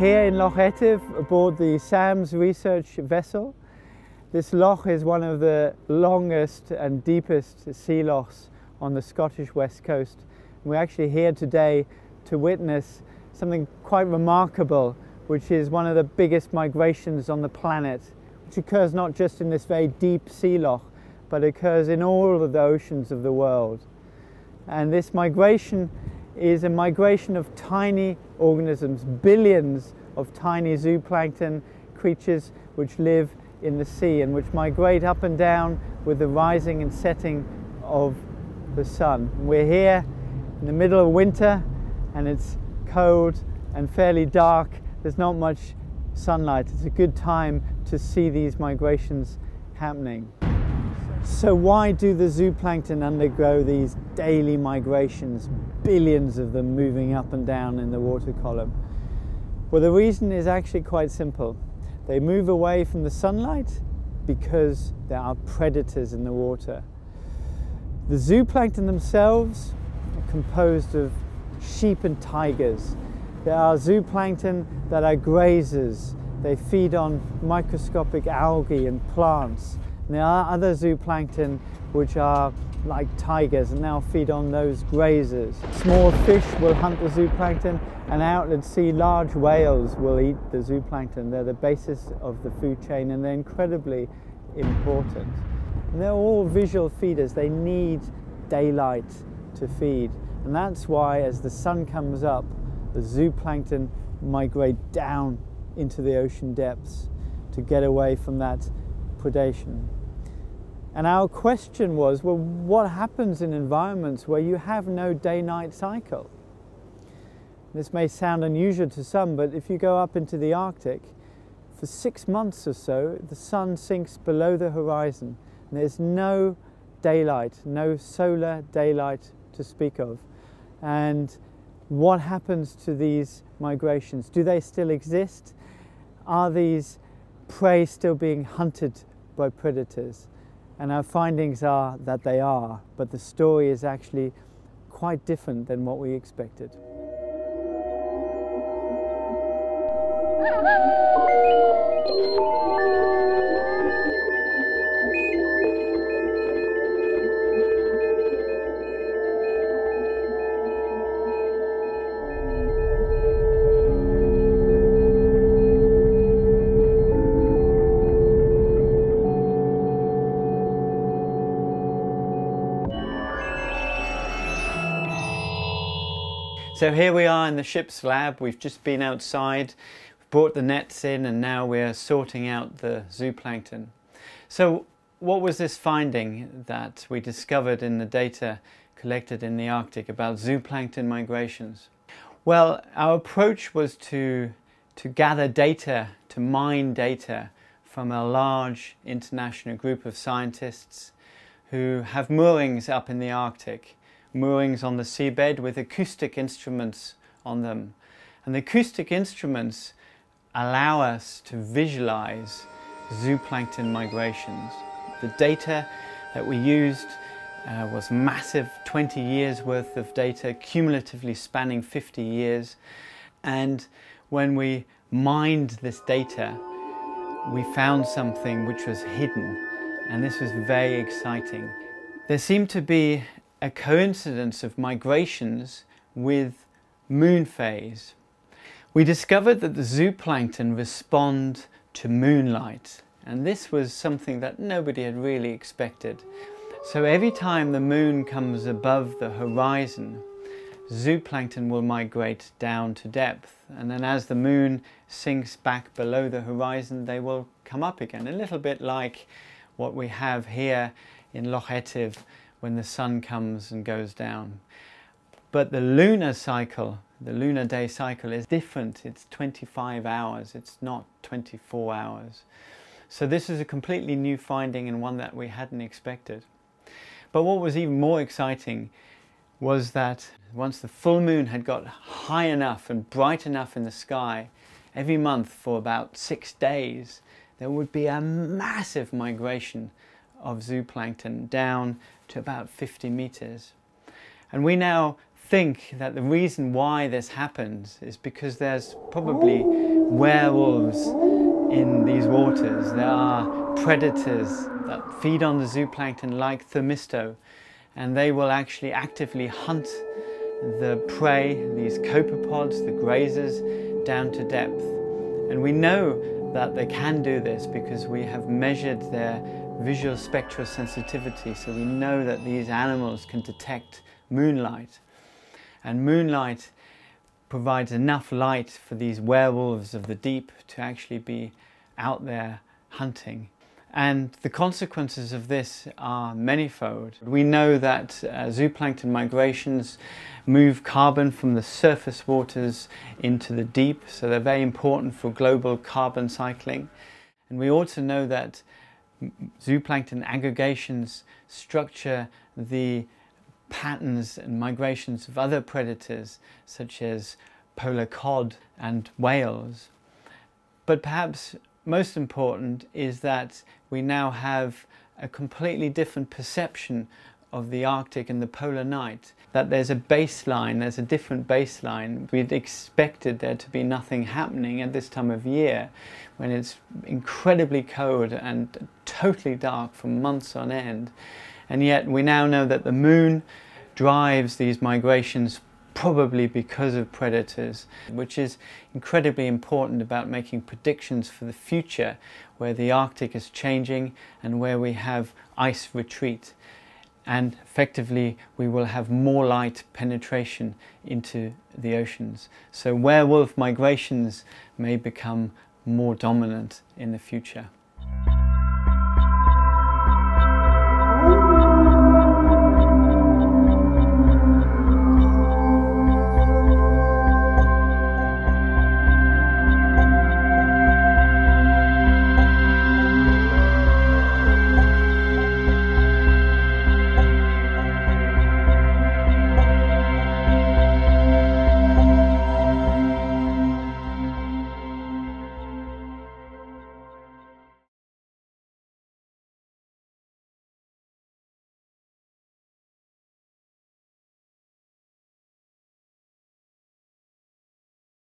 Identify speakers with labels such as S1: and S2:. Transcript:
S1: Loch Etive aboard the SAMS research vessel. This loch is one of the longest and deepest sea lochs on the Scottish west coast. we're actually here today to witness something quite remarkable, which is one of the biggest migrations on the planet, which occurs not just in this very deep sea loch, but occurs in all of the oceans of the world. And this migration is a migration of tiny organisms, billions of tiny zooplankton creatures which live in the sea and which migrate up and down with the rising and setting of the sun. We're here in the middle of winter and it's cold and fairly dark. There's not much sunlight. It's a good time to see these migrations happening. So why do the zooplankton undergo these daily migrations, billions of them moving up and down in the water column? Well, the reason is actually quite simple. They move away from the sunlight because there are predators in the water. The zooplankton themselves are composed of sheep and tigers. There are zooplankton that are grazers. They feed on microscopic algae and plants. And there are other zooplankton which are like tigers and now feed on those grazers. Small fish will hunt the zooplankton and out at sea large whales will eat the zooplankton. They're the basis of the food chain and they're incredibly important. And they're all visual feeders. They need daylight to feed. And that's why as the sun comes up, the zooplankton migrate down into the ocean depths to get away from that predation. And our question was, well, what happens in environments where you have no day-night cycle? This may sound unusual to some, but if you go up into the Arctic, for six months or so, the sun sinks below the horizon. And there's no daylight, no solar daylight to speak of. And what happens to these migrations? Do they still exist? Are these prey still being hunted by predators? And our findings are that they are, but the story is actually quite different than what we expected. So here we are in the ship's lab. We've just been outside, brought the nets in, and now we're sorting out the zooplankton. So what was this finding that we discovered in the data collected in the Arctic about zooplankton migrations? Well, our approach was to, to gather data, to mine data from a large international group of scientists who have moorings up in the Arctic moorings on the seabed with acoustic instruments on them. And the acoustic instruments allow us to visualize zooplankton migrations. The data that we used uh, was massive, 20 years worth of data, cumulatively spanning 50 years. And when we mined this data, we found something which was hidden, and this was very exciting. There seemed to be a coincidence of migrations with moon phase. We discovered that the zooplankton respond to moonlight and this was something that nobody had really expected. So every time the moon comes above the horizon, zooplankton will migrate down to depth and then as the moon sinks back below the horizon they will come up again, a little bit like what we have here in Loch Etive when the sun comes and goes down. But the lunar cycle, the lunar day cycle is different. It's 25 hours, it's not 24 hours. So this is a completely new finding and one that we hadn't expected. But what was even more exciting was that once the full moon had got high enough and bright enough in the sky, every month for about six days, there would be a massive migration of zooplankton down to about 50 meters. And we now think that the reason why this happens is because there's probably werewolves in these waters. There are predators that feed on the zooplankton like Themisto and they will actually actively hunt the prey, these copepods, the grazers, down to depth. And we know that they can do this because we have measured their visual spectral sensitivity, so we know that these animals can detect moonlight. And moonlight provides enough light for these werewolves of the deep to actually be out there hunting. And the consequences of this are manifold. We know that uh, zooplankton migrations move carbon from the surface waters into the deep, so they're very important for global carbon cycling. And we also know that zooplankton aggregations structure the patterns and migrations of other predators such as polar cod and whales. But perhaps most important is that we now have a completely different perception of the Arctic and the polar night. That there's a baseline, there's a different baseline. We'd expected there to be nothing happening at this time of year when it's incredibly cold and totally dark for months on end. And yet we now know that the moon drives these migrations probably because of predators, which is incredibly important about making predictions for the future where the Arctic is changing and where we have ice retreat. And effectively, we will have more light penetration into the oceans. So werewolf migrations may become more dominant in the future.